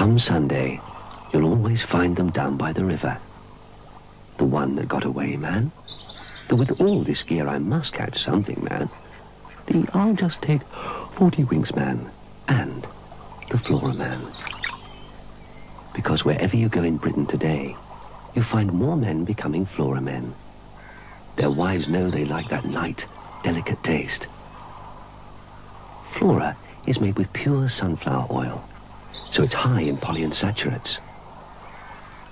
Come Sunday, you'll always find them down by the river. The one that got away, man. Though with all this gear I must catch something, man. The I'll just take 40 winks, man, and the Flora man. Because wherever you go in Britain today, you find more men becoming Flora men. Their wives know they like that light, delicate taste. Flora is made with pure sunflower oil, so it's high in polyunsaturates.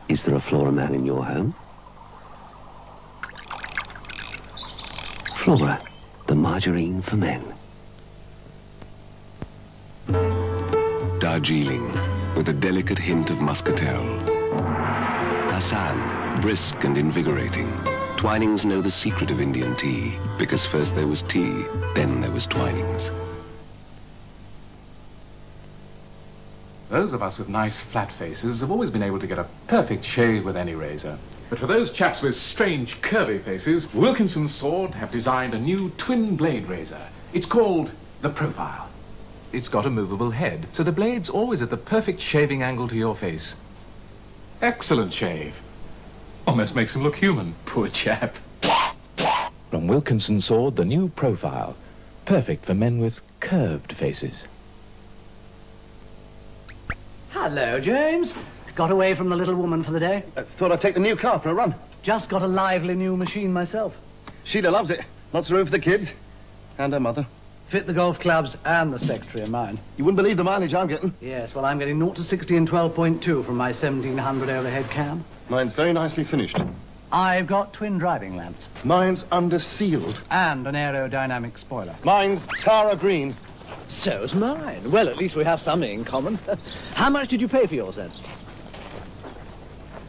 Is there a Flora man in your home? Flora, the margarine for men. Darjeeling, with a delicate hint of muscatel. Assam, brisk and invigorating. Twinings know the secret of Indian tea, because first there was tea, then there was Twinings. Those of us with nice flat faces have always been able to get a perfect shave with any razor. But for those chaps with strange curvy faces, Wilkinson Sword have designed a new twin blade razor. It's called the Profile. It's got a movable head, so the blade's always at the perfect shaving angle to your face. Excellent shave. Almost makes him look human, poor chap. From Wilkinson Sword, the new Profile. Perfect for men with curved faces. Hello, James. Got away from the little woman for the day? Uh, thought I'd take the new car for a run. Just got a lively new machine myself. Sheila loves it. Lots of room for the kids. And her mother. Fit the golf clubs and the secretary of mine. You wouldn't believe the mileage I'm getting. Yes, well, I'm getting 0 to 60 in 12.2 from my 1700 overhead cam. Mine's very nicely finished. I've got twin driving lamps. Mine's under sealed. And an aerodynamic spoiler. Mine's Tara Green. So's mine. Well, at least we have something in common. How much did you pay for yours, then?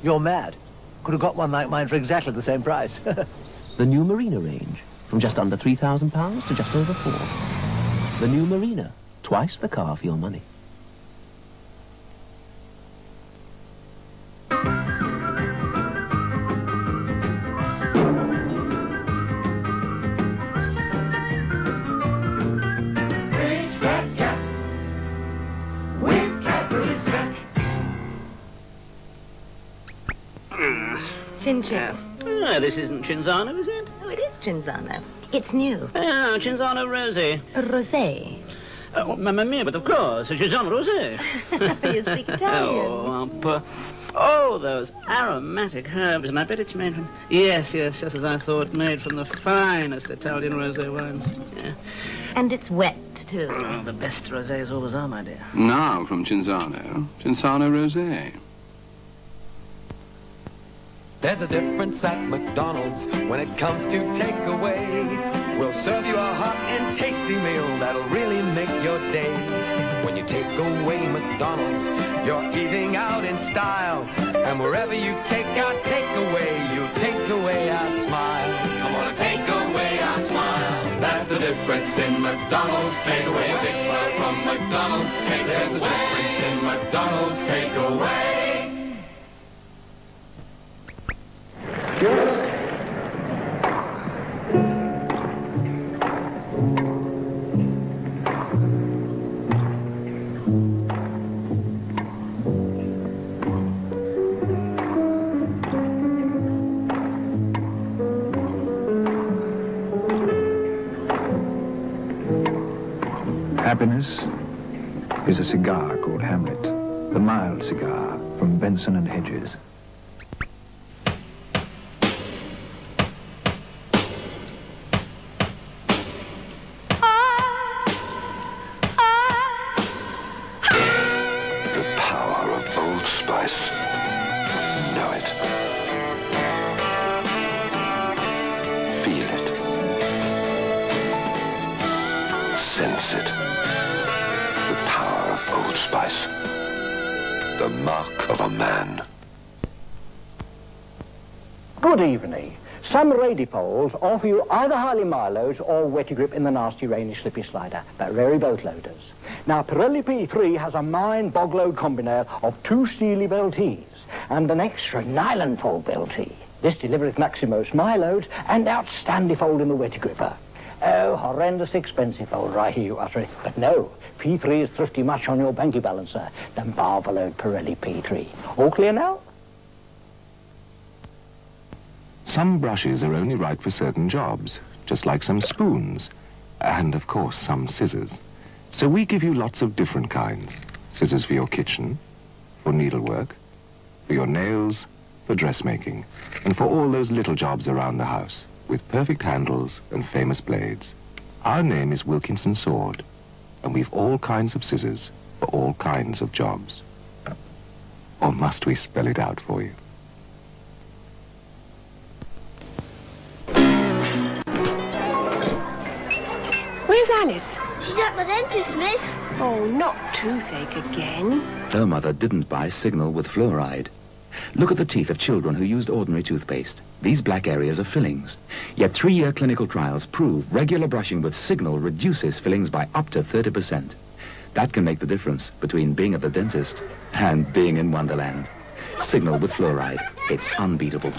You're mad. Could have got one like mine for exactly the same price. the new Marina range, from just under £3,000 to just over four. The new Marina, twice the car for your money. Chin Chin. Ah, this isn't Cinzano, is it? Oh, it is Cinzano. It's new. Ah, Cinzano Rosé. Rosé. Oh, mamma mia, but of course, Cinzano Rosé. you speak Italian. Oh, uh, oh, those aromatic herbs, and I bet it's made from... Yes, yes, just as I thought, made from the finest Italian rosé wines. Yeah. And it's wet, too. Oh, the best rosés always are, my dear. Now, from Cinzano, Cinzano Rosé. There's a difference at McDonald's when it comes to takeaway. We'll serve you a hot and tasty meal that'll really make your day. When you take away McDonald's, you're eating out in style. And wherever you take our takeaway, you take away our smile. Come on and take away our smile. That's the difference in McDonald's. Take away a big smile from McDonald's. Take There's a difference in McDonald's. Take away. Happiness is a cigar called Hamlet, the mild cigar from Benson and Hedges. Sense it. The power of Old Spice. The mark of a man. Good evening. Some radiopoles offer you either Harley Milos or Wetty Grip in the nasty, rainy, slippy slider, but rarely both loaders. Now, Pirelli P3 has a mine bog load combinaire of two steely belties and an extra nylon fold belty. This delivereth Maximos smile loads and outstanding fold in the Wetty Gripper. Oh, horrendous expensive, oh, old Rahi, you utter it. But no, P3 is thrifty much on your banky balancer than Barbaloed Pirelli P3. All clear now? Some brushes are only right for certain jobs, just like some spoons, and of course some scissors. So we give you lots of different kinds. Scissors for your kitchen, for needlework, for your nails, for dressmaking, and for all those little jobs around the house, with perfect handles and famous blades. Our name is Wilkinson Sword, and we've all kinds of scissors for all kinds of jobs. Or must we spell it out for you? Where's Alice? She's at the dentist, miss. Oh, not toothache again. Her mother didn't buy Signal with fluoride. Look at the teeth of children who used ordinary toothpaste. These black areas are fillings. Yet three-year clinical trials prove regular brushing with Signal reduces fillings by up to 30%. That can make the difference between being at the dentist and being in Wonderland. Signal with fluoride. It's unbeatable.